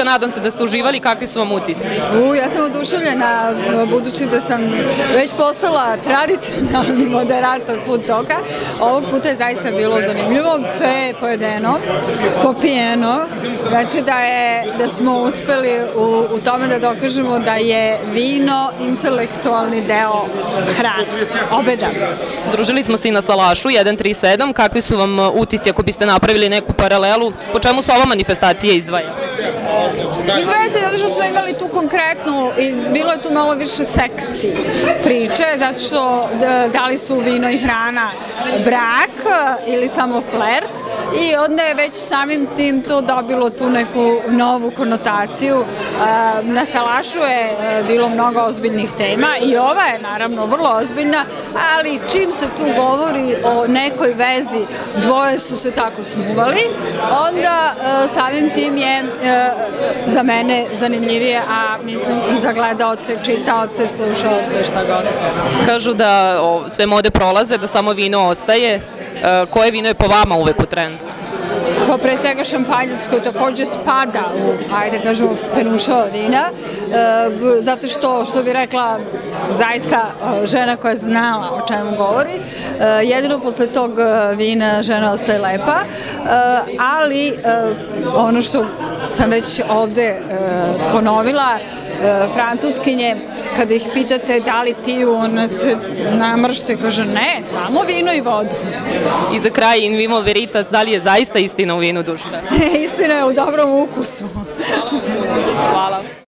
Duška, nadam se da ste uživali, kakvi su vam utisci? U, ja sam oduševljena, budući da sam već postala tradicionalni moderator put toka. Ovog puta je zaista bilo zanimljivo, sve je pojedeno, popijeno, znači da, je, da smo uspeli u, u tome da dokažemo da je vino intelektualni deo hrane, obeda. Družili smo se i na Salašu 137, kakvi su vam utisci ako biste napravili neku paralelu, po čemu se ova manifestacija izdvaja? Izvaja se zato što smo imali tu konkretnu i bilo je tu malo više seksi priče, zato što da li su vino i hrana brak ili samo flert i onda je već samim tim to dobilo tu neku novu konotaciju. Na Salašu je bilo mnogo ozbiljnih tema i ova je naravno vrlo ozbiljna, ali čim se tu govori o nekoj vezi, dvoje su se tako smuvali, onda samim tim je za mene zanimljivije, a mislim i za gledaoce, čitaoce, slušaoce, šta god. Kažu da o, sve mode prolaze, da samo vino ostaje. E, koje vino je po vama uvek u trendu? Pa pre svega šampanjac koji takođe spada u, ajde da kažemo, penušava vina, e, zato što, što bi rekla, zaista e, žena koja je znala o čemu govori, e, jedino posle tog vina žena ostaje lepa, e, ali e, ono što sam već ovde e, ponovila, e, francuskinje, kada ih pitate da li piju, one se namršte, kaže ne, samo vino i vodu. I za kraj in vimo veritas, da li je zaista istina u vinu duška? istina je u dobrom ukusu. Hvala.